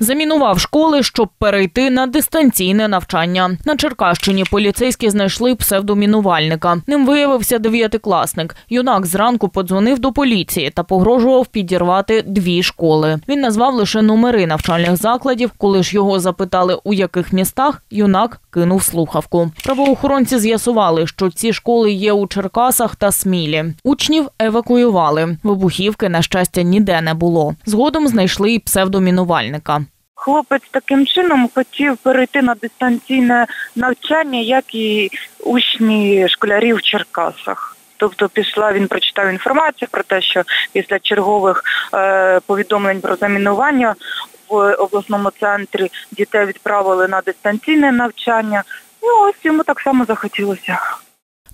Замінував школи, щоб перейти на дистанційне навчання. На Черкащині поліцейські знайшли псевдомінувальника. Ним виявився дев'ятикласник. Юнак зранку подзвонив до поліції та погрожував підірвати дві школи. Він назвав лише номери навчальних закладів. Коли ж його запитали, у яких містах, юнак кинув слухавку. Правоохоронці з'ясували, що ці школи є у Черкасах та Смілі. Учнів евакуювали. Вибухівки, на щастя, ніде не було. Згодом знайшли й псевдомінувальника. Хлопець таким чином хотів перейти на дистанційне навчання, як і учні школярі в Черкасах. Тобто пішла, він прочитав інформацію про те, що після чергових е, повідомлень про замінування в обласному центрі дітей відправили на дистанційне навчання. Ну ось йому так само захотілося.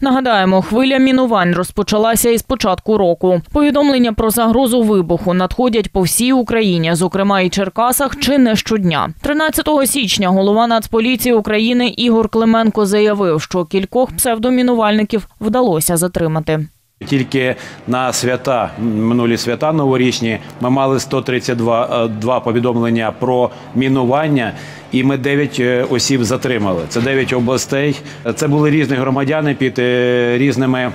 Нагадаємо, хвиля мінувань розпочалася із початку року. Повідомлення про загрозу вибуху надходять по всій Україні, зокрема і Черкасах, чи не щодня. 13 січня голова Нацполіції України Ігор Клименко заявив, що кількох псевдомінувальників вдалося затримати. Тільки на свята, минулі свята новорічні, ми мали 132 е, два повідомлення про мінування, і ми 9 осіб затримали. Це 9 областей. Це були різні громадяни під е, різними.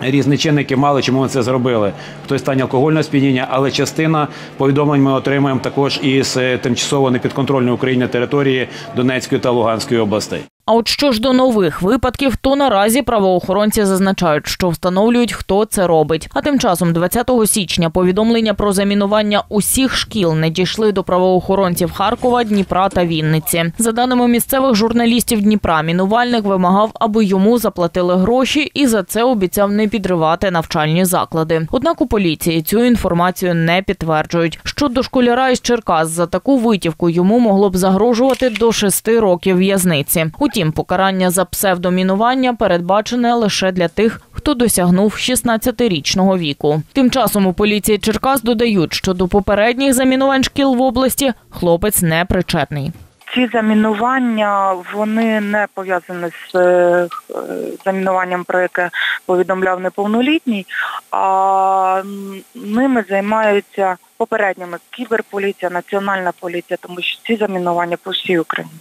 Різні чинники мали, чому ми це зробили. Хтось стан алкогольного сп'яніння, але частина повідомлень ми отримуємо також із е, тимчасово непідконтрольної Україні території Донецької та Луганської областей. А от що ж до нових випадків, то наразі правоохоронці зазначають, що встановлюють, хто це робить. А тим часом, 20 січня, повідомлення про замінування усіх шкіл не дійшли до правоохоронців Харкова, Дніпра та Вінниці. За даними місцевих журналістів Дніпра, мінувальник вимагав, аби йому заплатили гроші, і за це обіцяв не підривати навчальні заклади. Однак у поліції цю інформацію не підтверджують. Щодо школяра із Черкас за таку витівку йому могло б загрожувати до шести років в'язниці. Утім, покарання за псевдомінування передбачене лише для тих, хто досягнув 16-річного віку. Тим часом у поліції Черкас додають, що до попередніх замінувань шкіл в області хлопець не причетний. Ці замінування вони не пов'язані з е, замінуванням, про яке повідомляв неповнолітній, а ними займаються попередніми кіберполіція, національна поліція, тому що ці замінування по всій Україні,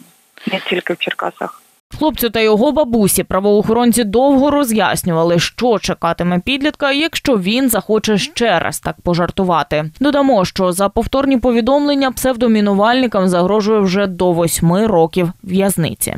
не тільки в Черкасах. Хлопцю та його бабусі правоохоронці довго роз'яснювали, що чекатиме підлітка, якщо він захоче ще раз так пожартувати. Додамо, що за повторні повідомлення псевдомінувальникам загрожує вже до восьми років в'язниці.